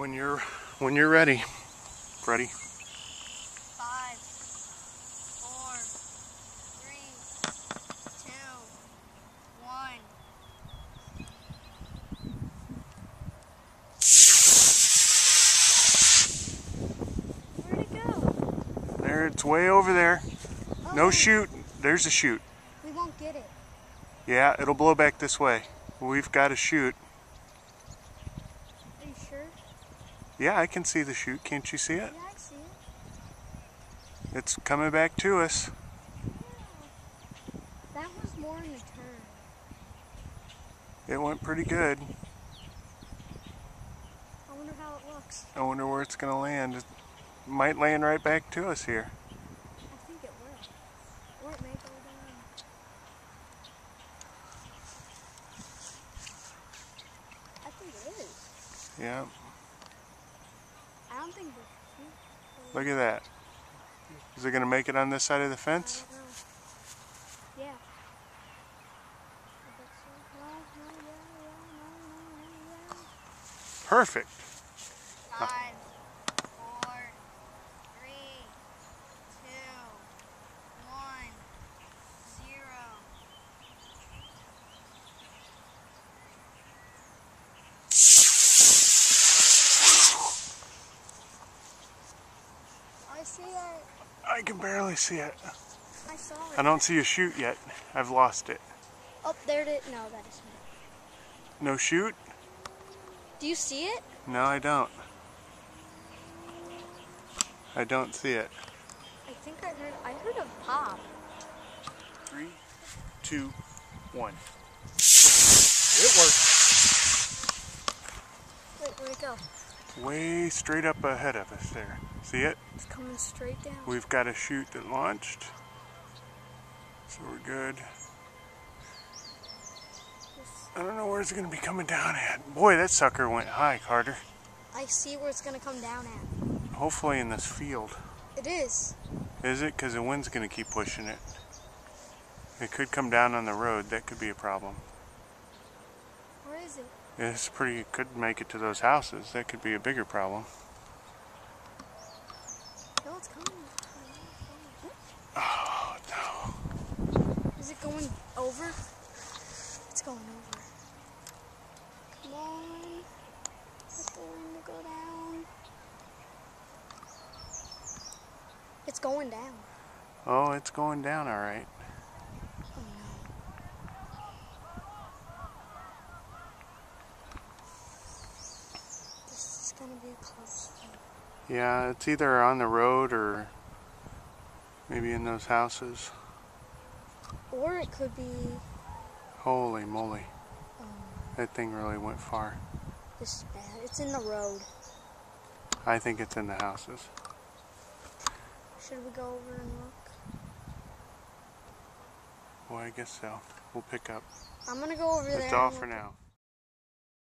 When you're when you're ready, Freddie. Five, four, three, two, one. Where'd it go? There, it's way over there. No shoot. There's a chute. We won't get it. Yeah, it'll blow back this way. We've got a chute. Yeah, I can see the chute. Can't you see it? Yeah, I see it. It's coming back to us. That was more in the turn. It went pretty good. I wonder how it looks. I wonder where it's going to land. It might land right back to us here. I think it will. Or it may go down. I think it is. Yeah, I don't think the look at that. Is it going to make it on this side of the fence? Yeah. I think so. No, no, yeah, yeah, no, no, yeah. Perfect. Five, four, three, two, one, zero. I see it. I can barely see it. I saw it. I don't see a chute yet. I've lost it. Oh, there it is. No, that isn't it. No chute? Do you see it? No, I don't. I don't see it. I think I heard. I heard a pop. Three, two, one. It worked. Wait, where'd it go? Way straight up ahead of us there. See it? It's coming straight down. We've got a chute that launched. So we're good. I don't know where it's going to be coming down at. Boy, that sucker went high, Carter. I see where it's gonna come down at. Hopefully in this field. It is. Is it? Because the wind's going to keep pushing it. It could come down on the road. That could be a problem. Where is it? It's pretty. Could make it to those houses. That could be a bigger problem. No, it's coming. Oh no! Is it going over? It's going over. Come on. It's going to go down. It's going down. Oh, it's going down all right. Oh no. Is gonna be a close. Yeah, it's either on the road or maybe in those houses. Or it could be. Holy moly! Um, That thing really went far. this is bad. It's in the road. I think it's in the houses. Should we go over and look? Well, I guess so. We'll pick up. I'm gonna go over there. That's all for now.